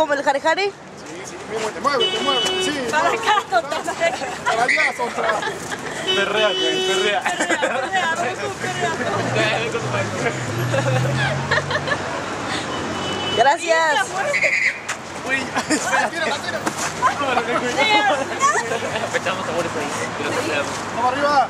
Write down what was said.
como el jare jare? Sí, sí, te mueve, te mueve. sí. Para acá, Para allá, Sostra. Perrea, güey, perrea. Perrea, perrea, Gracias. Uy, Tira, tira. Pechamos sabores ahí. Vamos arriba.